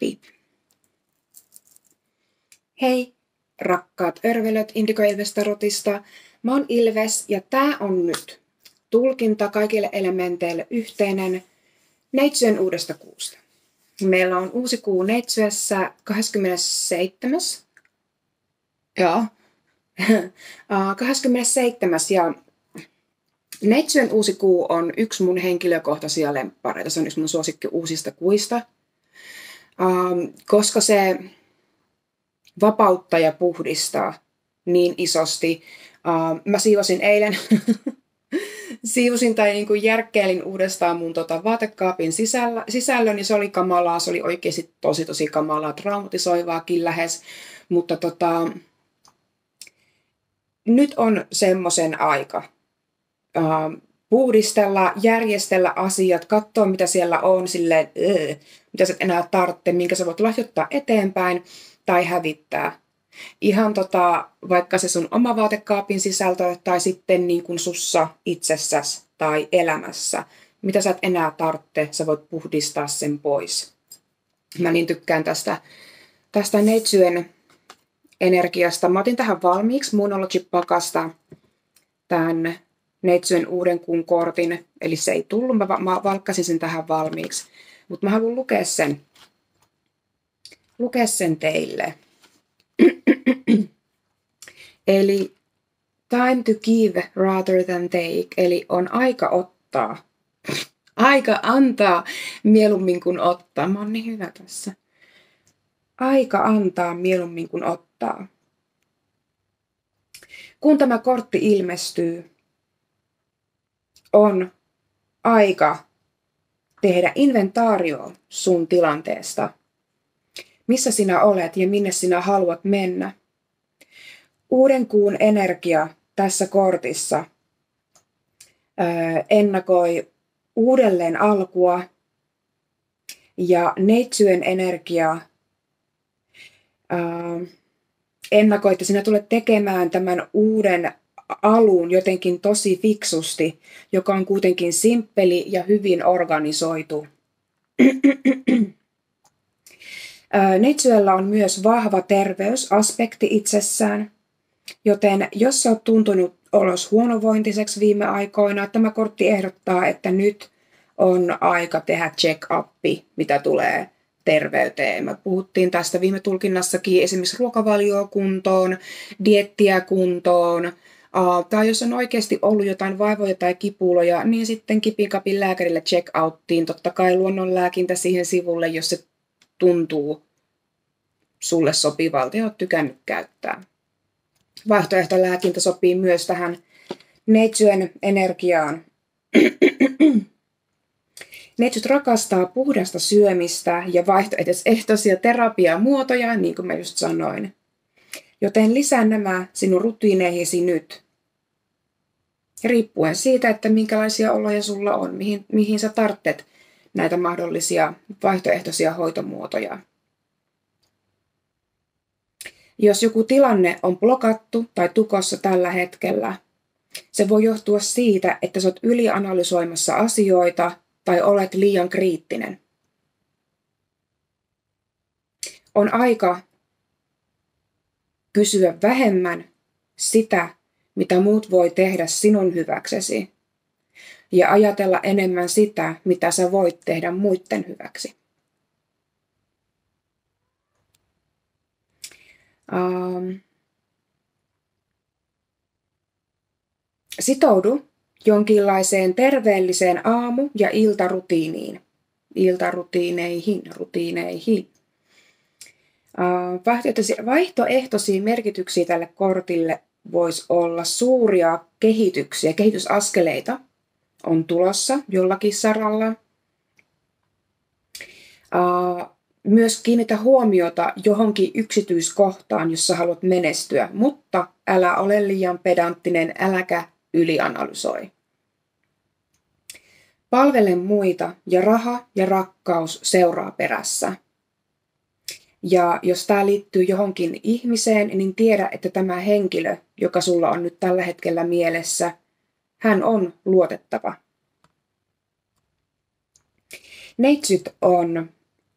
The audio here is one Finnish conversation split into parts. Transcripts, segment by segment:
Beep. Hei, rakkaat örvelöt Indigo Ilvestarotista. Mä oon Ilves ja tää on nyt tulkinta kaikille elementeille yhteinen Neitsyen uudesta kuusta. Meillä on uusi kuu Neitsyessä 27. Joo. 27. ja Neitsyen uusi kuu on yksi mun henkilökohtaisia lemppareita. Se on yksi mun suosikki uusista kuista. Koska se vapauttaa ja puhdistaa niin isosti. mä siivosin eilen siivosin tai niin kuin järkkeilin uudestaan mun tota vaatekaapin sisällä, sisällön, niin se oli kamalaa, se oli oikeasti tosi tosi kamalaa, traumatisoivaakin lähes, mutta tota, nyt on semmoisen aika. Uh, puhdistella, järjestellä asiat, katsoa mitä siellä on, silleen, uh, mitä sä enää tarvitse, minkä sä voit lahjoittaa eteenpäin tai hävittää. Ihan tota, vaikka se sun oma vaatekaapin sisältö tai sitten niin kuin sussa itsessäsi tai elämässä. Mitä sä et enää tarvitse, sä voit puhdistaa sen pois. Mä niin tykkään tästä, tästä neitsyen energiasta. Mä otin tähän valmiiksi Moonology-pakasta tämän neitsyen uuden kuun kortin. Eli se ei tullut, mä, mä valkkasin sen tähän valmiiksi. Mutta mä haluan lukea sen, lukea sen teille. Eli time to give rather than take, eli on aika ottaa. Aika antaa mieluummin kuin ottaa. Mä oon niin hyvä tässä. Aika antaa mieluummin kuin ottaa. Kun tämä kortti ilmestyy, on aika tehdä inventaario sun tilanteesta missä sinä olet ja minne sinä haluat mennä. Uuden kuun energia tässä kortissa ennakoi uudelleen alkua ja neitsyen energia ennakoi, että sinä tulet tekemään tämän uuden alun jotenkin tosi fiksusti, joka on kuitenkin simppeli ja hyvin organisoitu. Neitsyöllä on myös vahva terveysaspekti itsessään, joten jos oot tuntunut olos huonovointiseksi viime aikoina, tämä kortti ehdottaa, että nyt on aika tehdä check-uppi, mitä tulee terveyteen. Me puhuttiin tästä viime tulkinnassakin esimerkiksi ruokavalioa kuntoon, diettiä kuntoon, tai jos on oikeasti ollut jotain vaivoja tai kipuloja, niin sitten kipikapin lääkärille check-outtiin. Totta kai luonnonlääkintä siihen sivulle, jos se tuntuu sulle sopivalta ja olet tykännyt käyttää. Vaihtoehtolääkintä sopii myös tähän neitsyen energiaan. Neitsyt rakastaa puhdasta syömistä ja vaihtoehtoisia terapiamuotoja, niin kuin mä just sanoin. Joten lisää nämä sinun rutiineihisi nyt. Riippuen siitä, että minkälaisia oloja sulla on, mihin, mihin sä tarttet näitä mahdollisia vaihtoehtoisia hoitomuotoja. Jos joku tilanne on blokattu tai tukossa tällä hetkellä, se voi johtua siitä, että sä oot ylianalysoimassa asioita tai olet liian kriittinen. On aika kysyä vähemmän sitä, mitä muut voi tehdä sinun hyväksesi ja ajatella enemmän sitä, mitä sä voit tehdä muiden hyväksi. Um, sitoudu jonkinlaiseen terveelliseen aamu- ja iltarutiiniin. Iltarutiineihin, rutiineihin. Uh, vaihtoehtoisia merkityksiä tälle kortille voisi olla suuria kehityksiä, kehitysaskeleita, on tulossa jollakin saralla. Myös kiinnitä huomiota johonkin yksityiskohtaan, jossa haluat menestyä, mutta älä ole liian pedanttinen, äläkä ylianalysoi. Palvele muita ja raha ja rakkaus seuraa perässä. Ja jos tämä liittyy johonkin ihmiseen, niin tiedä, että tämä henkilö, joka sulla on nyt tällä hetkellä mielessä, hän on luotettava. Neitsyt on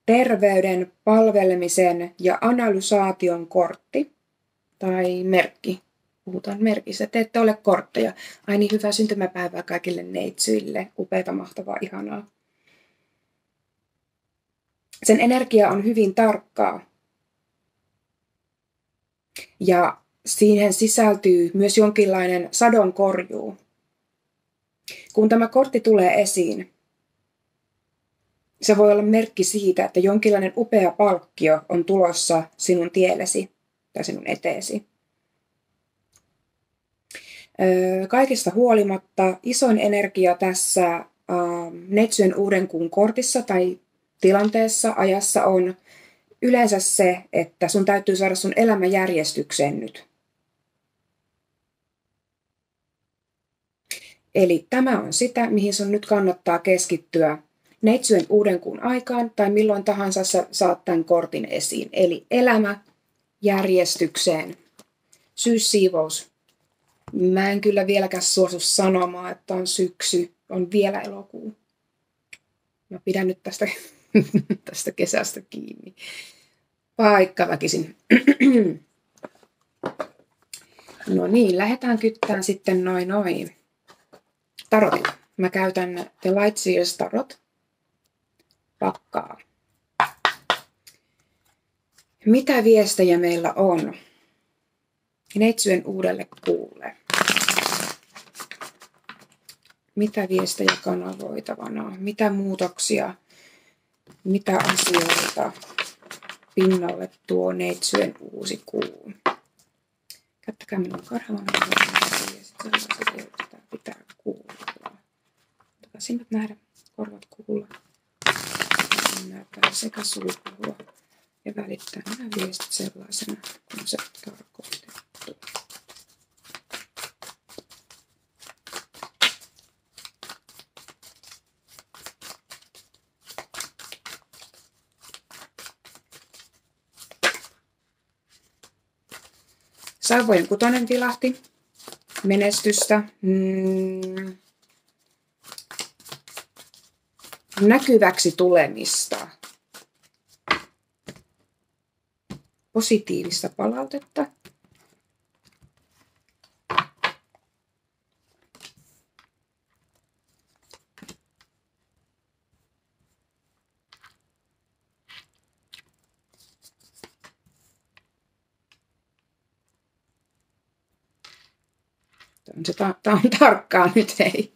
terveyden, palvelemisen ja analysaation kortti tai merkki. Puhutaan merkistä. Te ette ole kortteja. Ai niin, hyvää syntymäpäivää kaikille neitsyille. Upeata, mahtavaa, ihanaa. Sen energia on hyvin tarkkaa. Ja siihen sisältyy myös jonkinlainen sadonkorjuu. Kun tämä kortti tulee esiin, se voi olla merkki siitä, että jonkinlainen upea palkkio on tulossa sinun tielesi tai sinun eteesi. Kaikesta huolimatta isoin energia tässä Netsyön uuden kuun kortissa tai tilanteessa, ajassa on yleensä se, että sun täytyy saada sun elämä järjestykseen nyt. Eli tämä on sitä, mihin sun nyt kannattaa keskittyä neitsyen uuden kuun aikaan tai milloin tahansa sä saat tämän kortin esiin. Eli elämä järjestykseen. Syyssiivous. Mä en kyllä vieläkään suosu sanomaan, että on syksy, on vielä elokuu. Mä pidän nyt tästä, tästä kesästä kiinni. Paikka väkisin. No niin, lähdetään kyttään sitten noin noin tarotilla. Mä käytän The Lightseers tarot pakkaa. Mitä viestejä meillä on neitsyön uudelle kuulle? Mitä viestejä kanavoitavana? Mitä muutoksia? Mitä asioita pinnalle tuo neitsyön uusi kuu? Käyttäkää minun karhavan ja sitten sellaiset, pitää kuulla. Silmät nähdä, korvat kuulla ymmärtää sekä sulkua ja välittää nämä viestit sellaisena, kun se tarkoitettu. Sauvojen kutonen vilahti. Menestystä. Mm, näkyväksi tulemista, positiivista palautetta. Tämä on tarkkaa nyt, ei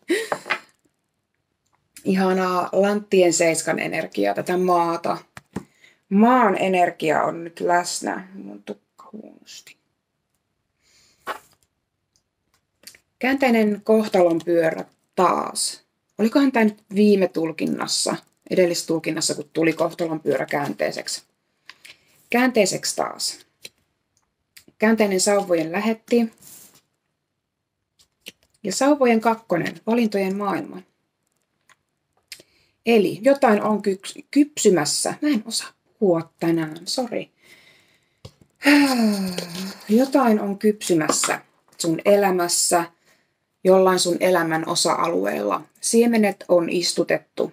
ihanaa Lanttien seiskan energiaa, tätä maata. Maan energia on nyt läsnä. Mun tukka huonosti. Käänteinen kohtalon pyörä taas. Olikohan tämä nyt viime tulkinnassa, edellistulkinnassa, kun tuli kohtalon pyörä käänteiseksi. Käänteiseksi taas. Käänteinen sauvojen lähetti. Ja sauvojen kakkonen, valintojen maailma. Eli jotain on kypsymässä. Mä en osaa puhua tänään, sori. Jotain on kypsymässä sun elämässä, jollain sun elämän osa-alueella. Siemenet on istutettu.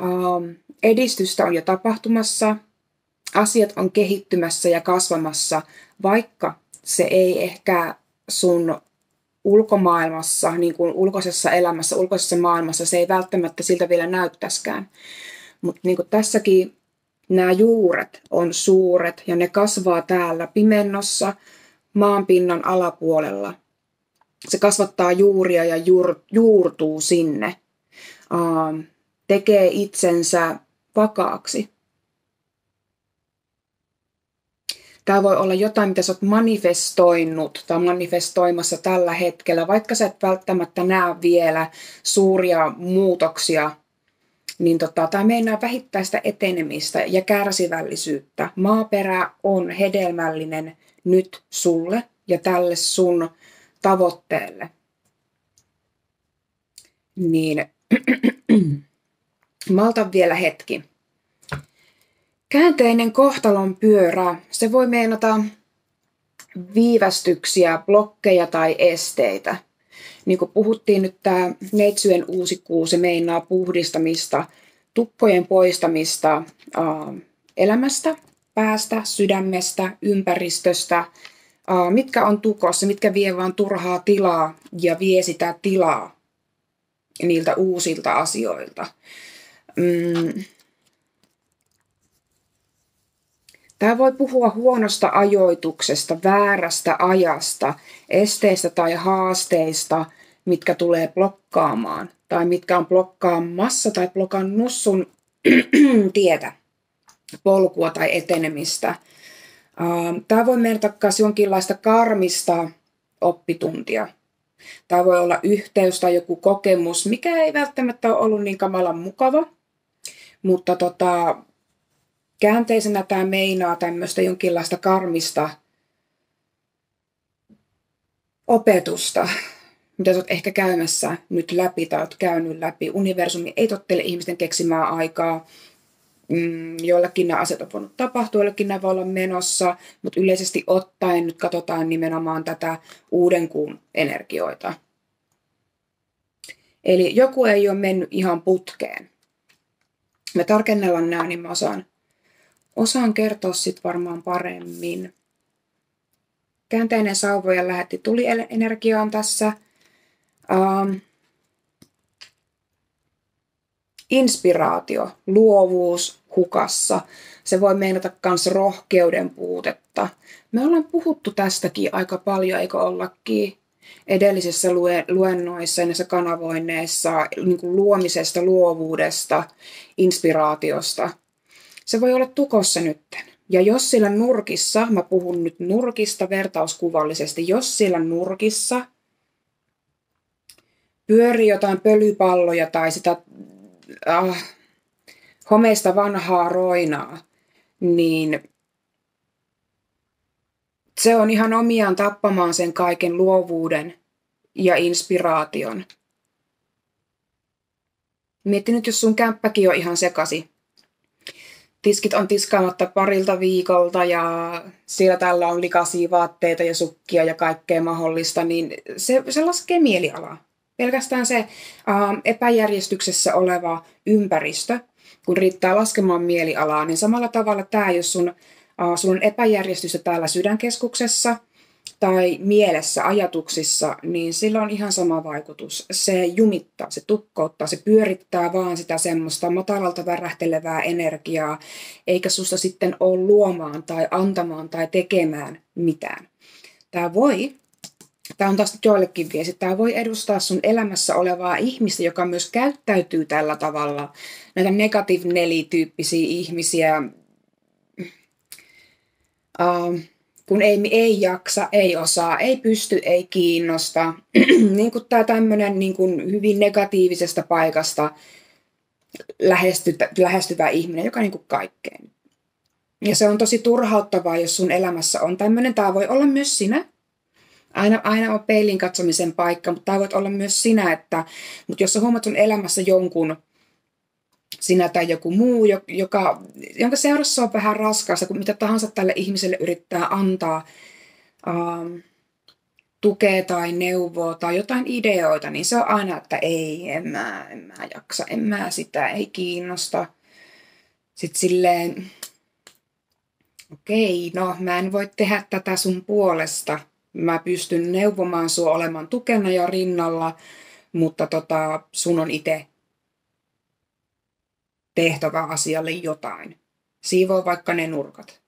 Ähm, edistystä on jo tapahtumassa. Asiat on kehittymässä ja kasvamassa, vaikka se ei ehkä sun ulkomaailmassa, niin kuin ulkoisessa elämässä, ulkoisessa maailmassa, se ei välttämättä siltä vielä näyttäskään. Mutta niin kuin tässäkin nämä juuret on suuret ja ne kasvaa täällä pimennossa maanpinnan alapuolella. Se kasvattaa juuria ja juur, juurtuu sinne. Tekee itsensä vakaaksi. Tämä voi olla jotain, mitä sä oot manifestoinut tai manifestoimassa tällä hetkellä, vaikka sä et välttämättä näe vielä suuria muutoksia, niin tota, tämä meinaa vähittäistä etenemistä ja kärsivällisyyttä. Maaperä on hedelmällinen nyt sulle ja tälle sun tavoitteelle. Niin malta vielä hetki. Käänteinen kohtalon pyörä, se voi meinata viivästyksiä, blokkeja tai esteitä. Niin kuin puhuttiin nyt tämä neitsyjen uusi se meinaa puhdistamista, tukkojen poistamista uh, elämästä, päästä, sydämestä, ympäristöstä, uh, mitkä on tukossa, mitkä vie vaan turhaa tilaa ja vie sitä tilaa niiltä uusilta asioilta. Mm. Tämä voi puhua huonosta ajoituksesta, väärästä ajasta, esteistä tai haasteista, mitkä tulee blokkaamaan tai mitkä on blokkaamassa tai blokannut sun tietä, polkua tai etenemistä. Tämä voi merkitä jonkinlaista karmista oppituntia. Tämä voi olla yhteys tai joku kokemus, mikä ei välttämättä ole ollut niin kamalan mukava, mutta tota, käänteisenä tämä meinaa tämmöistä jonkinlaista karmista opetusta, mitä oot ehkä käymässä nyt läpi tai oot käynyt läpi. Universumi ei tottele ihmisten keksimää aikaa. Mm, joillekin nämä asiat on voinut tapahtua, joillekin nämä voi olla menossa, mutta yleisesti ottaen nyt katsotaan nimenomaan tätä uuden kuun energioita. Eli joku ei ole mennyt ihan putkeen. Me tarkennellaan nämä, niin mä osaan, osaan kertoa sitten varmaan paremmin. Käänteinen sauvoja lähetti tuli energiaan tässä – Um, inspiraatio, luovuus hukassa. Se voi meinata myös rohkeuden puutetta. Me ollaan puhuttu tästäkin aika paljon, eikö ollakin? edellisissä luennoissa ja näissä kanavoinneissa niin kuin luomisesta, luovuudesta, inspiraatiosta. Se voi olla tukossa nytten. Ja jos sillä nurkissa, mä puhun nyt nurkista vertauskuvallisesti, jos sillä nurkissa pyörii jotain pölypalloja tai sitä äh, homeista vanhaa roinaa, niin se on ihan omiaan tappamaan sen kaiken luovuuden ja inspiraation. Mietti nyt, jos sun kämppäkin on ihan sekasi. Tiskit on tiskaamatta parilta viikolta ja siellä tällä on likaisia vaatteita ja sukkia ja kaikkea mahdollista, niin se, se laskee mielialaa. Pelkästään se äh, epäjärjestyksessä oleva ympäristö, kun riittää laskemaan mielialaa, niin samalla tavalla tämä, jos sun, äh, sun on epäjärjestystä täällä sydänkeskuksessa tai mielessä, ajatuksissa, niin sillä on ihan sama vaikutus. Se jumittaa, se tukkouttaa, se pyörittää vaan sitä semmoista matalalta värähtelevää energiaa, eikä susta sitten ole luomaan tai antamaan tai tekemään mitään. Tämä voi Tämä on taas joillekin viesti. Tämä voi edustaa sun elämässä olevaa ihmistä, joka myös käyttäytyy tällä tavalla. Näitä negative nelityyppisiä ihmisiä, uh, kun ei, ei jaksa, ei osaa, ei pysty, ei kiinnosta. niin kuin tämä tämmöinen niin kuin hyvin negatiivisesta paikasta lähestyvä, lähestyvä ihminen, joka niin kuin kaikkeen. Ja se on tosi turhauttavaa, jos sun elämässä on tämmöinen. Tämä voi olla myös sinä, aina, aina on peilin katsomisen paikka, mutta tämä voit olla myös sinä, että mutta jos sä huomaat sun elämässä jonkun, sinä tai joku muu, joka, jonka seurassa on vähän raskaassa, kun mitä tahansa tälle ihmiselle yrittää antaa ähm, tukea tai neuvoa tai jotain ideoita, niin se on aina, että ei, en mä, en mä jaksa, en mä sitä, ei kiinnosta. Sitten silleen, okei, no mä en voi tehdä tätä sun puolesta – mä pystyn neuvomaan sua olemaan tukena ja rinnalla, mutta tota, sun on itse tehtävä asialle jotain. Siivoo vaikka ne nurkat.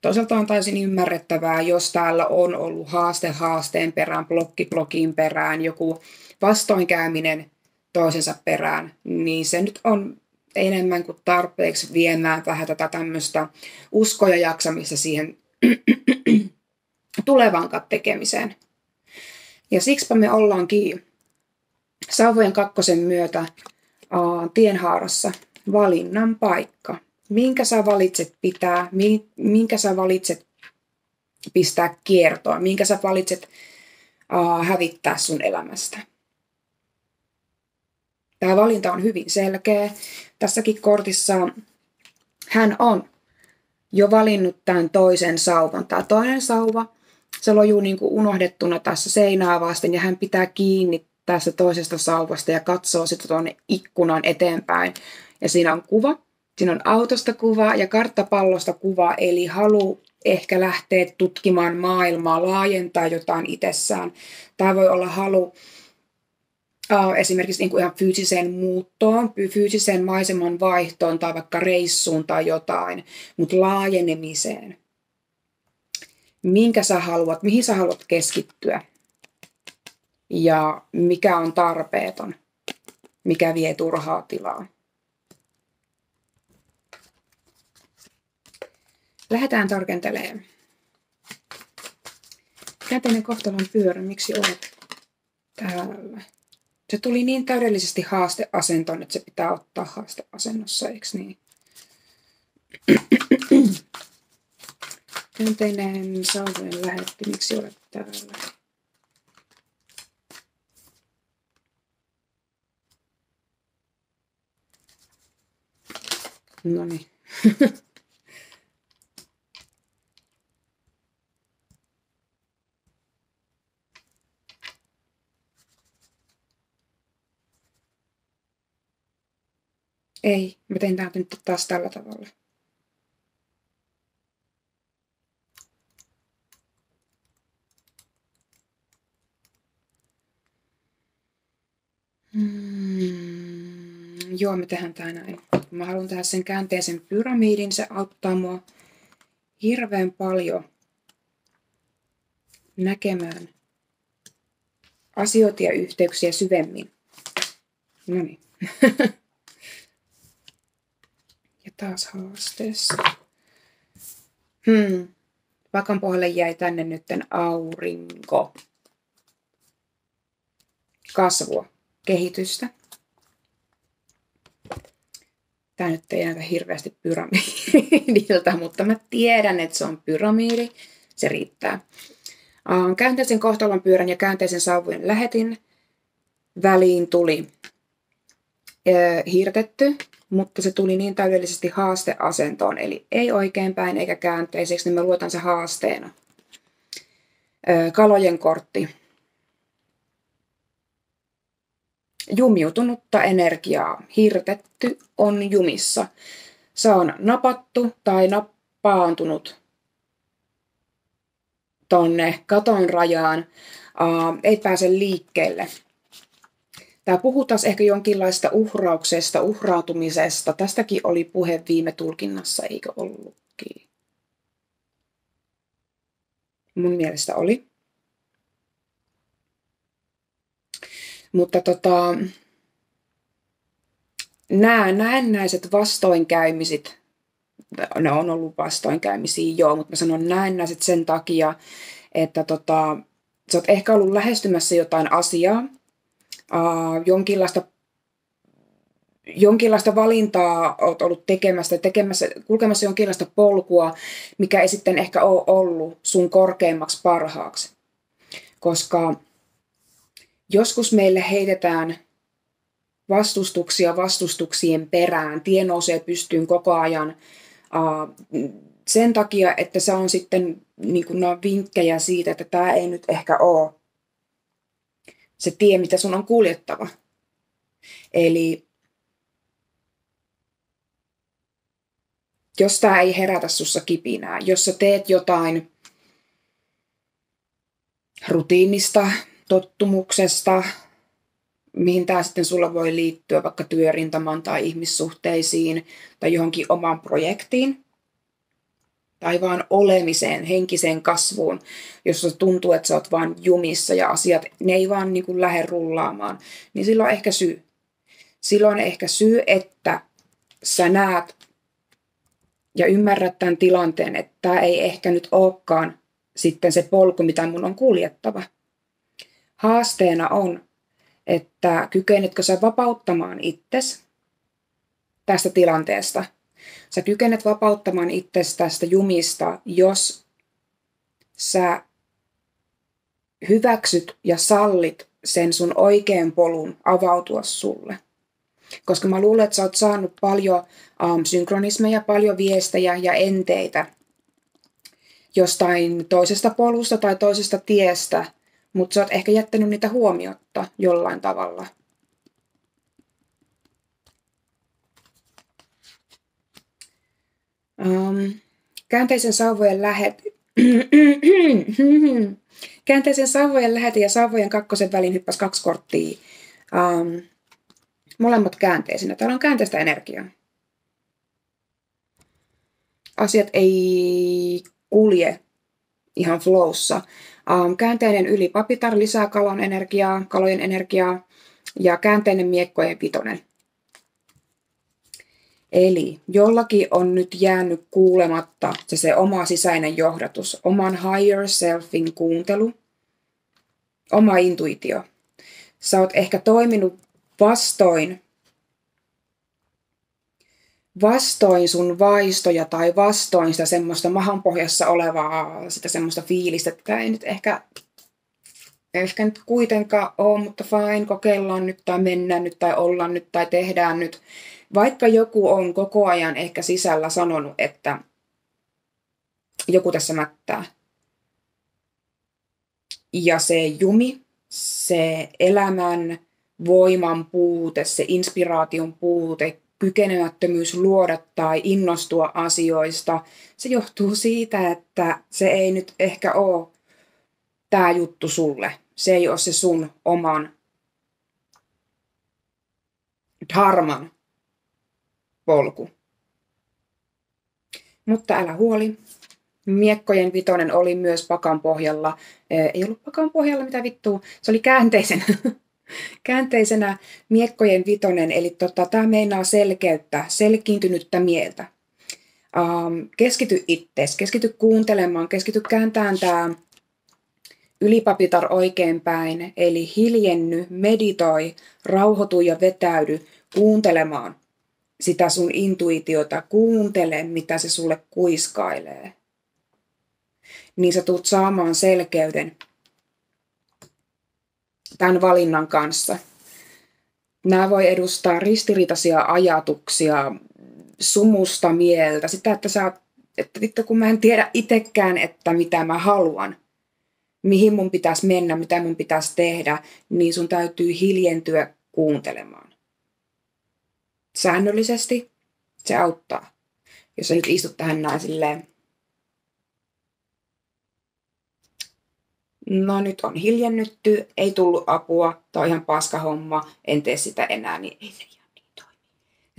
Toisaalta on täysin ymmärrettävää, jos täällä on ollut haaste haasteen perään, blokki blokin perään, joku vastoinkäyminen toisensa perään, niin se nyt on enemmän kuin tarpeeksi viemään vähän tätä tämmöistä uskoja jaksamista siihen tulevankaan tekemiseen. Ja siksipä me ollaankin Sauvojen kakkosen myötä uh, tienhaarassa valinnan paikka. Minkä sä valitset pitää, minkä sä valitset pistää kiertoa, minkä sä valitset uh, hävittää sun elämästä. Tämä valinta on hyvin selkeä. Tässäkin kortissa hän on jo valinnut tämän toisen sauvan. Tämä toinen sauva se lojuu niin kuin unohdettuna tässä seinää vasten ja hän pitää kiinni tästä toisesta sauvasta ja katsoo sitten tuonne ikkunan eteenpäin. Ja siinä on kuva, siinä on autosta kuva ja karttapallosta kuva, eli halu ehkä lähteä tutkimaan maailmaa, laajentaa jotain itsessään. Tämä voi olla halu esimerkiksi niin kuin ihan fyysiseen muuttoon, fyysiseen maiseman vaihtoon tai vaikka reissuun tai jotain, mutta laajenemiseen. Minkä sä haluat, mihin sä haluat keskittyä ja mikä on tarpeeton, mikä vie turhaa tilaa. Lähdetään tarkentelemaan. Käteinen kohtalon pyörä, miksi olet täällä? Se tuli niin täydellisesti haasteasentoon, että se pitää ottaa haasteasennossa, eikö niin? Käänteinen sauvojen lähetti, miksi olet täällä? No niin. Ei, mä tein tää nyt taas tällä tavalla. Hmm, joo, me tehdään tää näin. Mä haluan tehdä sen käänteisen pyramidin. Se auttaa mua hirveän paljon näkemään asioita ja yhteyksiä syvemmin. No niin. taas haasteessa. Hmm. Vakan pohjalle jäi tänne nytten aurinko. Kasvua, kehitystä. Tämä nyt ei näytä hirveästi pyramidilta, mutta mä tiedän, että se on pyramidi. Se riittää. Käänteisen kohtalon pyörän ja käänteisen saavujen lähetin väliin tuli hirtetty mutta se tuli niin täydellisesti haasteasentoon, eli ei oikeinpäin eikä käänteiseksi, niin mä luotan se haasteena. Kalojen kortti. Jumiutunutta energiaa. Hirtetty on jumissa. Se on napattu tai nappaantunut tonne katon rajaan. ei pääse liikkeelle. Tämä puhuu taas ehkä jonkinlaista uhrauksesta, uhrautumisesta. Tästäkin oli puhe viime tulkinnassa, eikö ollutkin? Mun mielestä oli. Mutta tota, nämä näennäiset vastoinkäymiset, ne on ollut vastoinkäymisiä joo, mutta mä sanon näennäiset sen takia, että tota, sä oot ehkä ollut lähestymässä jotain asiaa, uh, jonkinlaista jonkinlaista valintaa olet ollut tekemässä, tekemässä, kulkemassa jonkinlaista polkua, mikä ei sitten ehkä ole ollut sun korkeimmaksi parhaaksi. Koska joskus meille heitetään vastustuksia vastustuksien perään. Tie nousee pystyyn koko ajan sen takia, että se on sitten niin kuin, no, vinkkejä siitä, että tämä ei nyt ehkä ole se tie, mitä sun on kuljettava. Eli jos tämä ei herätä sussa kipinää, jos sä teet jotain rutiinista, tottumuksesta, mihin tämä sitten sulla voi liittyä, vaikka työrintamaan tai ihmissuhteisiin tai johonkin omaan projektiin, tai vaan olemiseen, henkiseen kasvuun, jossa tuntuu, että sä oot vaan jumissa ja asiat, ne ei vaan niin kuin lähde rullaamaan, niin silloin on ehkä syy. Silloin on ehkä syy, että sä näet ja ymmärrät tämän tilanteen, että tämä ei ehkä nyt olekaan sitten se polku, mitä mun on kuljettava. Haasteena on, että kykenetkö sä vapauttamaan itsesi tästä tilanteesta – Sä kykenet vapauttamaan itsesi tästä jumista, jos sä hyväksyt ja sallit sen sun oikean polun avautua sulle. Koska mä luulen, että sä oot saanut paljon um, synkronismeja, paljon viestejä ja enteitä jostain toisesta polusta tai toisesta tiestä, mutta sä oot ehkä jättänyt niitä huomiotta jollain tavalla – Um, käänteisen sauvojen lähet... käänteisen sauvojen lähete ja sauvojen kakkosen välin hyppäsi kaksi korttia. Um, molemmat käänteisinä. Täällä on käänteistä energiaa. Asiat ei kulje ihan flowssa. Um, käänteinen yli papitar lisää kalon energiaa, kalojen energiaa ja käänteinen miekkojen pitoinen. Eli jollakin on nyt jäänyt kuulematta se, se oma sisäinen johdatus, oman higher selfin kuuntelu, oma intuitio. Sä oot ehkä toiminut vastoin vastoin sun vaistoja tai vastoin sitä semmoista mahanpohjassa olevaa, sitä semmoista fiilistä, että ei nyt ehkä, ehkä nyt kuitenkaan ole, mutta fine, kokeillaan nyt tai mennään nyt tai ollaan nyt tai tehdään nyt. Vaikka joku on koko ajan ehkä sisällä sanonut, että joku tässä mättää. Ja se jumi, se elämän voiman puute, se inspiraation puute, kykenemättömyys luoda tai innostua asioista, se johtuu siitä, että se ei nyt ehkä ole tämä juttu sulle. Se ei ole se sun oman dharman polku. Mutta älä huoli. Miekkojen vitonen oli myös pakan pohjalla. Ei ollut pakan pohjalla, mitä vittua. Se oli käänteisen käänteisenä miekkojen vitonen, eli tota, tämä meinaa selkeyttä, selkiintynyttä mieltä. Um, keskity ittees, keskity kuuntelemaan, keskity kääntämään tämä ylipapitar oikeinpäin, eli hiljenny, meditoi, rauhoitu ja vetäydy kuuntelemaan sitä sun intuitiota, kuuntele mitä se sulle kuiskailee. Niin sä tulet saamaan selkeyden tämän valinnan kanssa. Nämä voi edustaa ristiriitaisia ajatuksia, sumusta mieltä, sitä, että sä että vittu kun mä en tiedä itsekään, että mitä mä haluan, mihin mun pitäisi mennä, mitä mun pitäisi tehdä, niin sun täytyy hiljentyä kuuntelemaan. Säännöllisesti se auttaa. Jos sä nyt istut tähän näin silleen, no nyt on hiljennytty, ei tullut apua, on ihan paska homma, en tee sitä enää, niin ei se ihan niin toimi.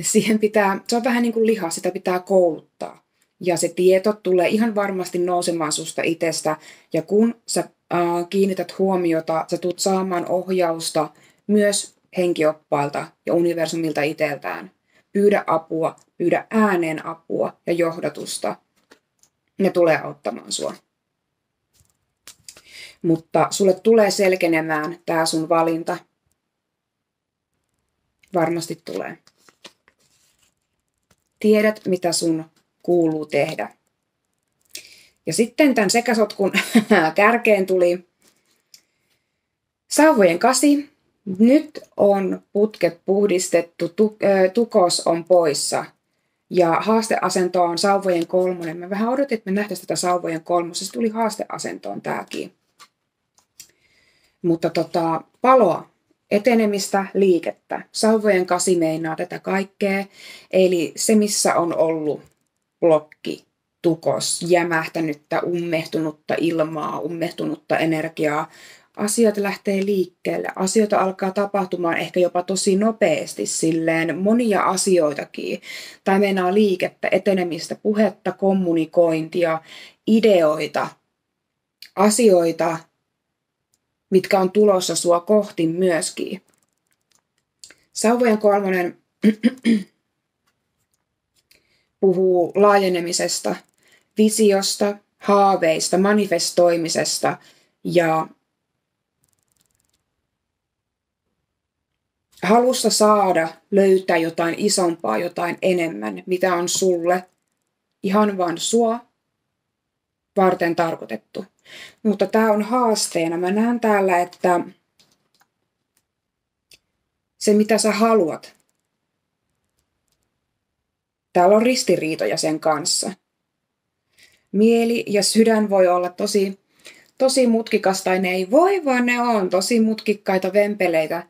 Siihen pitää, se on vähän niin kuin liha, sitä pitää kouluttaa. Ja se tieto tulee ihan varmasti nousemaan susta itsestä. Ja kun sä äh, kiinnität huomiota, sä tulet saamaan ohjausta myös henkioppailta ja universumilta itseltään. Pyydä apua, pyydä ääneen apua ja johdatusta. Ne tulee auttamaan sua mutta sulle tulee selkenemään tämä sun valinta. Varmasti tulee. Tiedät, mitä sun kuuluu tehdä. Ja sitten tämän sekasotkun kärkeen tuli sauvojen kasi. Nyt on putket puhdistettu, tukos on poissa. Ja haasteasento on sauvojen kolmonen. Mä vähän odotin, että me nähtäisiin tätä sauvojen kolmosta. Se tuli haasteasentoon tämäkin. Mutta tota, paloa, etenemistä, liikettä. Sauvojen kasi meinaa tätä kaikkea. Eli se, missä on ollut blokki, tukos, jämähtänyttä, ummehtunutta ilmaa, ummehtunutta energiaa, asiat lähtee liikkeelle. Asioita alkaa tapahtumaan ehkä jopa tosi nopeasti silleen, monia asioitakin. Tai meinaa liikettä, etenemistä, puhetta, kommunikointia, ideoita, asioita, mitkä on tulossa sua kohti myöskin. Sauvojen kolmonen puhuu laajenemisesta, visiosta, haaveista, manifestoimisesta ja halusta saada, löytää jotain isompaa, jotain enemmän, mitä on sulle ihan vain sua varten tarkoitettu. Mutta tämä on haasteena. Mä näen täällä, että se mitä sä haluat, täällä on ristiriitoja sen kanssa. Mieli ja sydän voi olla tosi, tosi mutkikas tai ne ei voi, vaan ne on tosi mutkikkaita vempeleitä.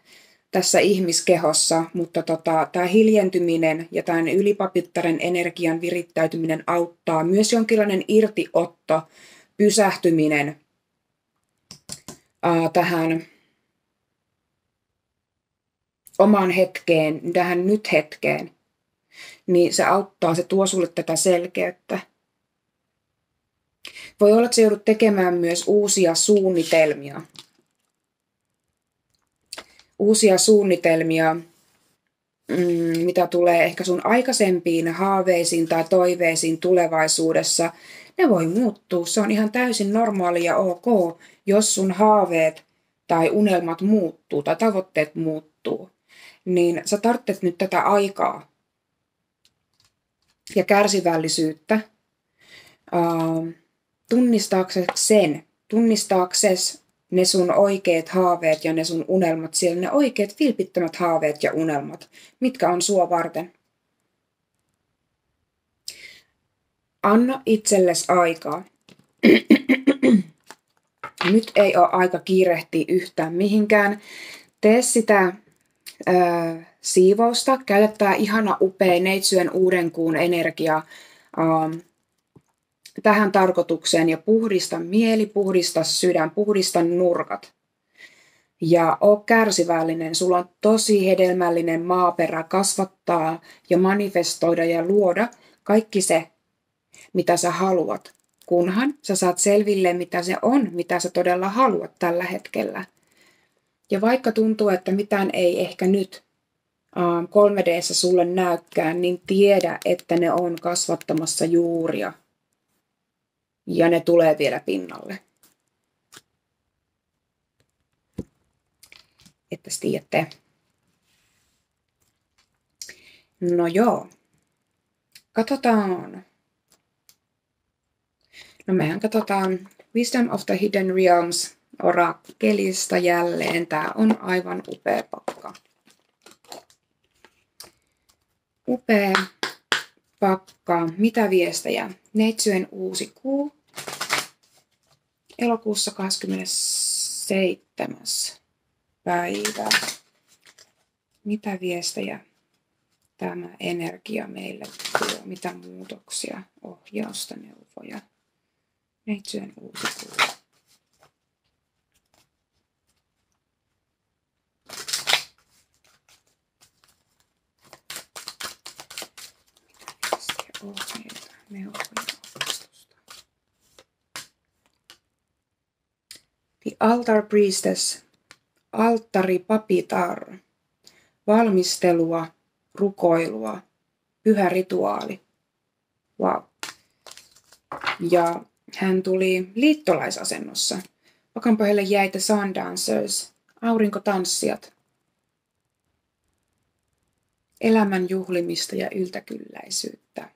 tässä ihmiskehossa, mutta tota, tämä hiljentyminen ja tämän ylipapittaren energian virittäytyminen auttaa. Myös jonkinlainen irtiotto, pysähtyminen ää, tähän omaan hetkeen, tähän nyt hetkeen, niin se auttaa, se tuo sulle tätä selkeyttä. Voi olla, että se joudut tekemään myös uusia suunnitelmia. Uusia suunnitelmia, mm, mitä tulee ehkä sun aikaisempiin haaveisiin tai toiveisiin tulevaisuudessa. Ne voi muuttua. Se on ihan täysin normaali ja ok, jos sun haaveet tai unelmat muuttuu tai tavoitteet muuttuu. Niin sä tarvitset nyt tätä aikaa ja kärsivällisyyttä. Tunnistaaksesi sen, tunnistaaksesi ne sun oikeat haaveet ja ne sun unelmat siellä, ne oikeat vilpittömät haaveet ja unelmat, mitkä on sua varten. Anna itsellesi aikaa. Nyt ei ole aika kiirehtiä yhtään mihinkään. Tee sitä ö, siivousta. Käytä tämä ihana upea neitsyön uuden kuun energia. ö, tähän tarkoitukseen ja puhdista mieli, puhdista sydän, puhdista nurkat. Ja oo kärsivällinen, sulla on tosi hedelmällinen maaperä kasvattaa ja manifestoida ja luoda kaikki se, mitä sä haluat, kunhan sä saat selville, mitä se on, mitä sä todella haluat tällä hetkellä. Ja vaikka tuntuu, että mitään ei ehkä nyt 3 d sulle näykään, niin tiedä, että ne on kasvattamassa juuria ja ne tulee vielä pinnalle. Että tiedätte. No joo. Katsotaan. No mehän katsotaan Wisdom of the Hidden Realms orakelista jälleen. Tää on aivan upea pakka. Upea pakka. Mitä viestejä? Neitsyen uusi kuu. Elokuussa 27. päivä. Mitä viestejä tämä energia meille tuo? Mitä muutoksia, ohjausta, neuvoja? Neitsyen uusi ohjeita, neuvoja, opastusta. The Altar Priestess, alttari papitar, valmistelua, rukoilua, pyhä rituaali. Wow. Ja hän tuli liittolaisasennossa. Pakan pohjalle jäi The Sun Dancers, aurinkotanssijat, elämän juhlimista ja yltäkylläisyyttä.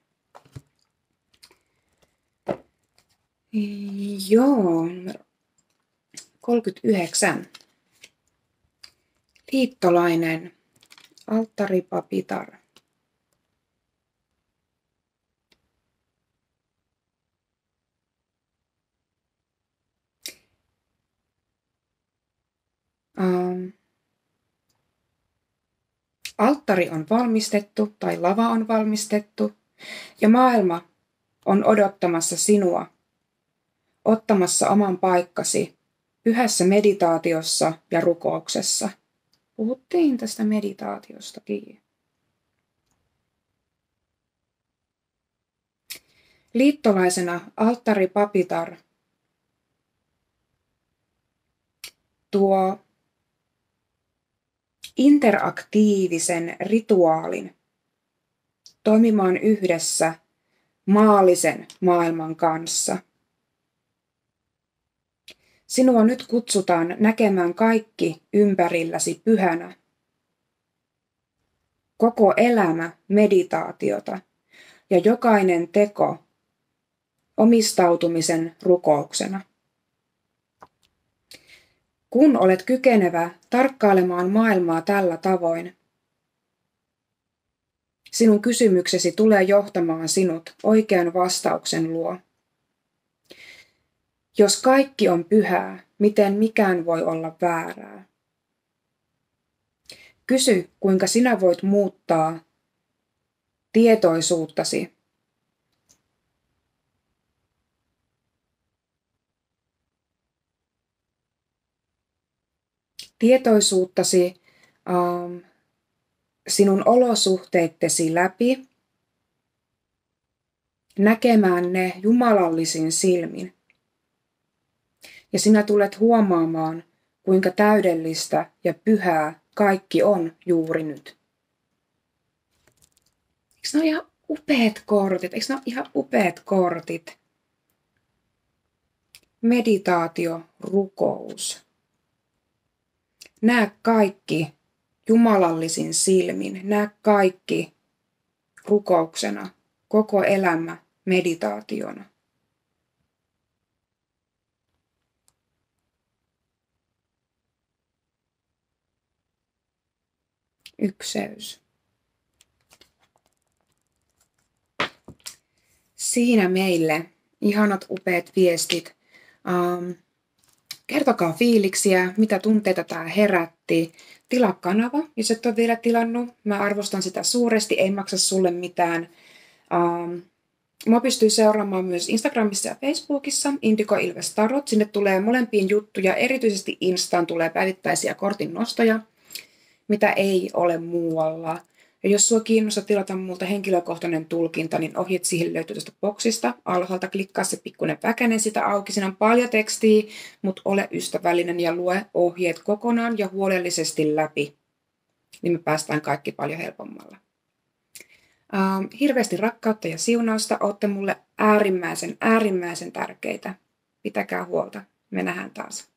Joo, numero 39. Liittolainen, alttaripapitar. Um, alttari on valmistettu tai lava on valmistettu ja maailma on odottamassa sinua ottamassa oman paikkasi pyhässä meditaatiossa ja rukouksessa. Puhuttiin tästä meditaatiostakin. Liittolaisena alttari papitar tuo interaktiivisen rituaalin toimimaan yhdessä maallisen maailman kanssa – Sinua nyt kutsutaan näkemään kaikki ympärilläsi pyhänä. Koko elämä meditaatiota ja jokainen teko omistautumisen rukouksena. Kun olet kykenevä tarkkailemaan maailmaa tällä tavoin, sinun kysymyksesi tulee johtamaan sinut oikean vastauksen luo. Jos kaikki on pyhää, miten mikään voi olla väärää? Kysy, kuinka sinä voit muuttaa tietoisuuttasi tietoisuuttasi ähm, sinun olosuhteittesi läpi, näkemään ne jumalallisin silmin. Ja sinä tulet huomaamaan, kuinka täydellistä ja pyhää kaikki on juuri nyt. Eikö ne ole ihan upeat kortit? Eikö ne ole ihan upeat kortit? Meditaatio, rukous. Näe kaikki jumalallisin silmin. Näe kaikki rukouksena, koko elämä meditaationa. Ykseys. Siinä meille ihanat upeat viestit. Um, kertokaa fiiliksiä, mitä tunteita tämä herätti. Tilaa kanava, jos et ole vielä tilannut. Mä arvostan sitä suuresti, ei maksa sulle mitään. Um, Mä pystyy seuraamaan myös Instagramissa ja Facebookissa Indigo Ilves Tarot. Sinne tulee molempiin juttuja, erityisesti Instaan tulee päivittäisiä kortin nostoja, mitä ei ole muualla. Ja jos sua kiinnostaa tilata multa henkilökohtainen tulkinta, niin ohjeet siihen löytyy tuosta boksista. Alhaalta klikkaa se pikkuinen väkänen sitä auki. Siinä on paljon tekstiä, mutta ole ystävällinen ja lue ohjeet kokonaan ja huolellisesti läpi. Niin me päästään kaikki paljon helpommalla. Uh, hirveästi rakkautta ja siunausta. Olette mulle äärimmäisen, äärimmäisen tärkeitä. Pitäkää huolta. Me nähdään taas.